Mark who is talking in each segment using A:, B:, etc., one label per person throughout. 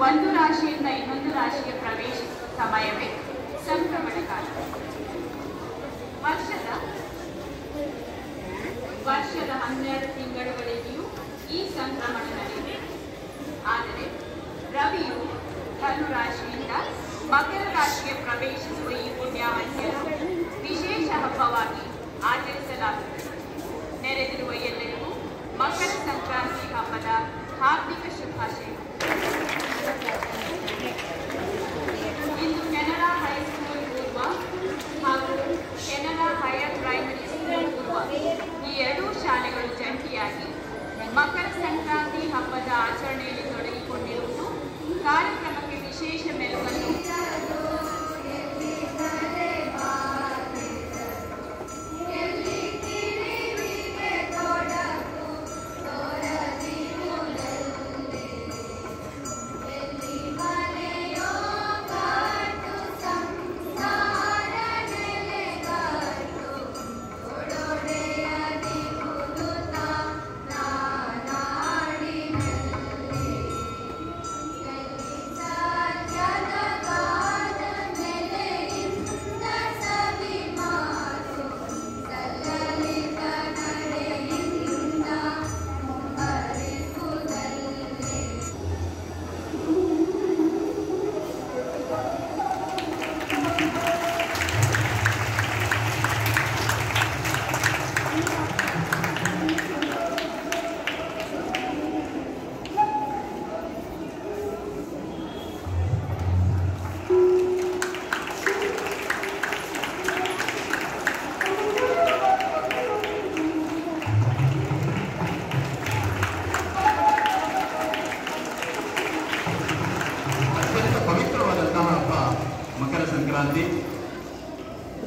A: ಒಂದು ರಾಶಿಯಿಂದ ಇನ್ನೊಂದು ರಾಶಿಗೆ ಪ್ರವೇಶಿಸುವ ಸಮಯವೇ ಸಂಕ್ರಮಣ ಕಾಲ. ವರ್ಷದ ವರ್ಷದ ಹನ್ನೆರಡು ತಿಂಗಳುಗಳಿಗೆಯೂ ಈ ಸಂಕ್ರಮಣ ನಡೆಯಿದೆ ಆದರೆ ರವಿಯು ಧನು ರಾಶಿಯಿಂದ ಮಕರ ರಾಶಿಗೆ ಪ್ರವೇಶಿಸುವ ಈ ಪುಣ್ಯಾವಧಿಯ ಸಂಕ್ರಾಂತಿ.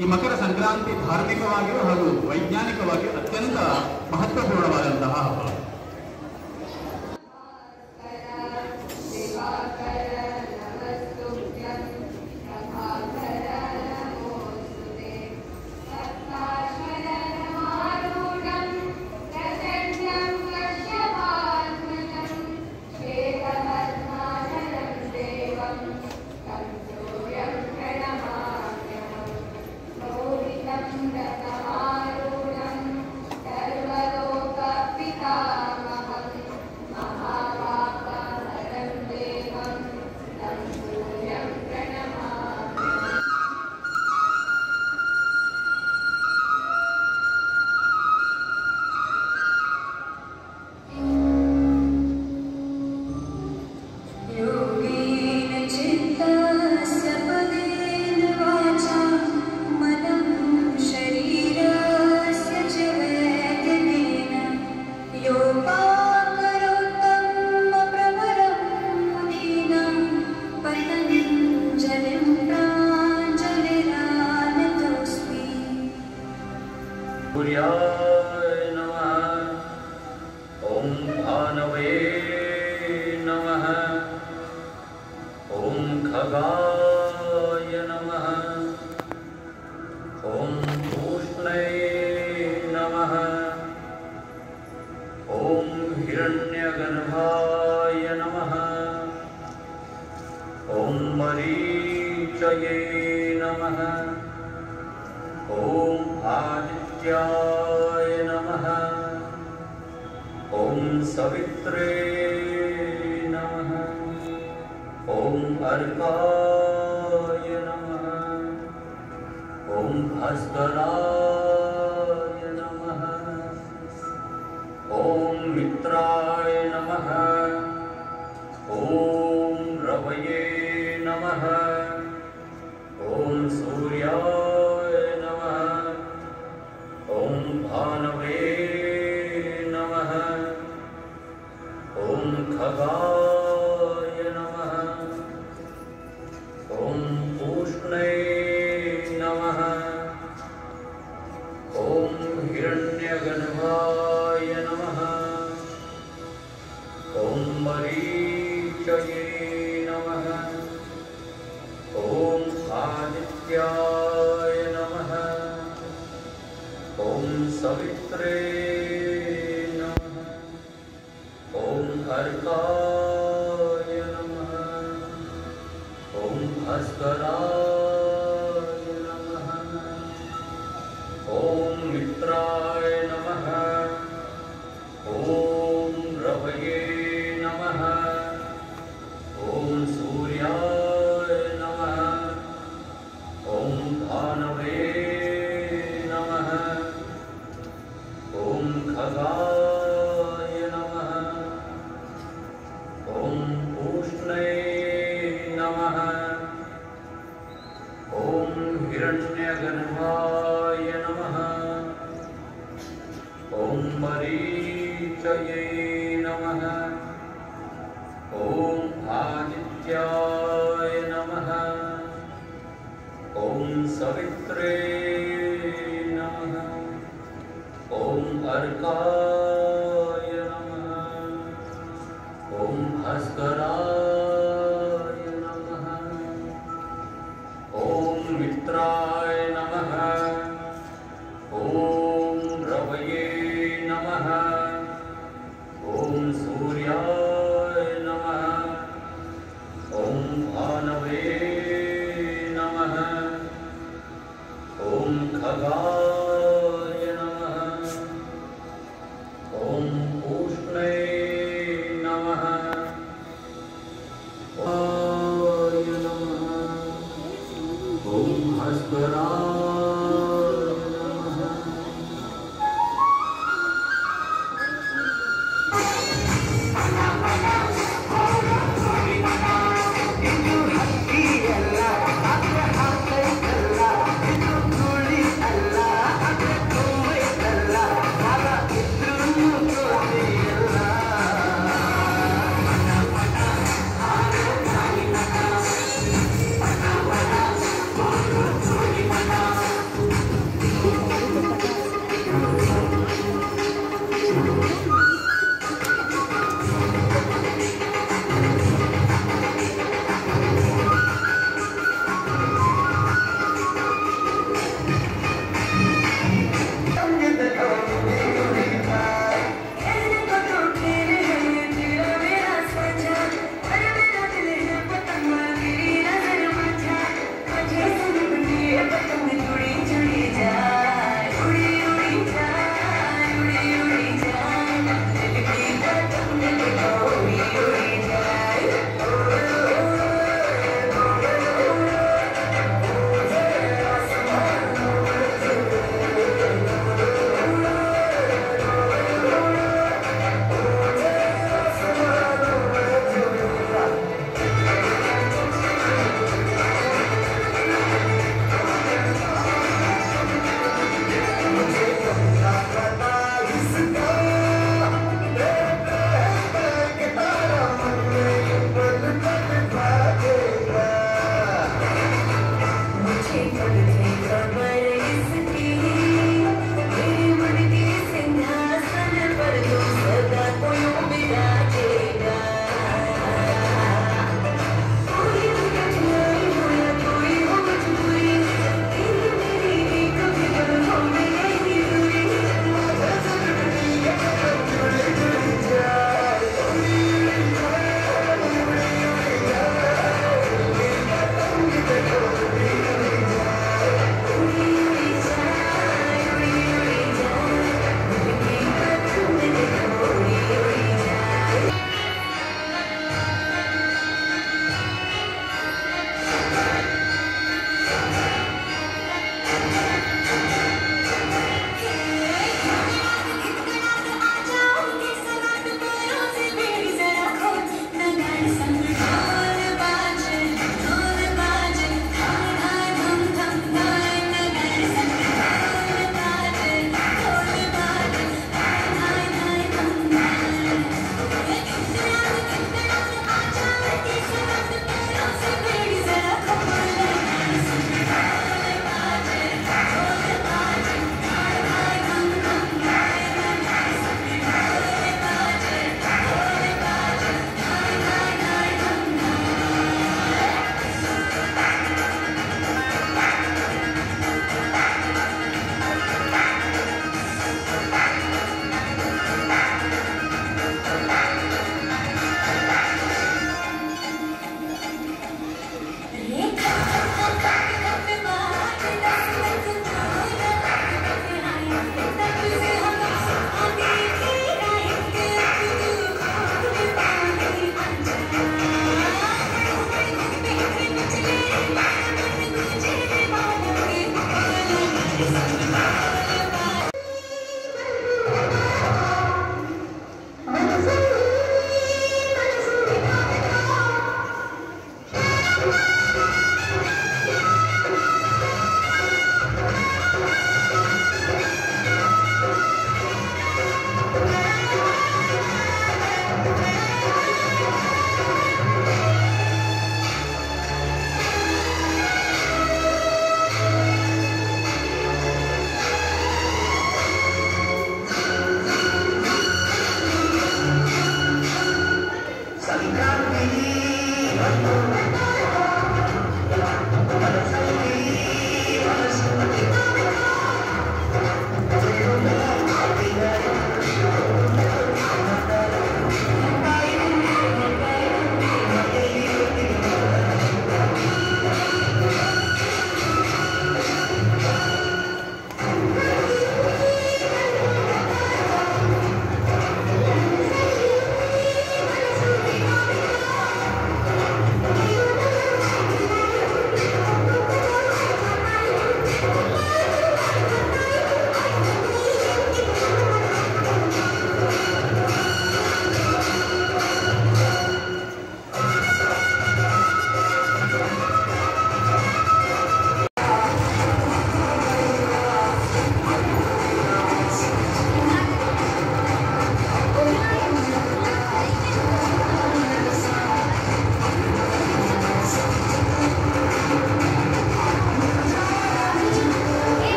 A: ಈ ಮಕರ ಸಂಕ್ರಾಂತಿ
B: ಧಾರ್ಮಿಕವಾಗಿಯೂ ಹಾಗೂ ವೈಜ್ಞಾನಿಕವಾಗಿಯೂ ಅತ್ಯಂತ ಮಹತ್ವಪೂರ್ಣವಾದಂತಹ ಹಬ್ಬ.
C: सूर्याय नमः। ॐ भानवे नमः। ॐ खगाय नमः। ॐ पूष्णे नमः। ॐ हिरण्यगर्भाय नमः। ॐ मरीचये नमः। ॐ ॐ सवित्रे नमः। ॐ अर्काय नमः। ॐ भास्कराय नमः। ॐ मित्राय us the सूर्याय नमः। ॐ भानवे
B: H